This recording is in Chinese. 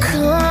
可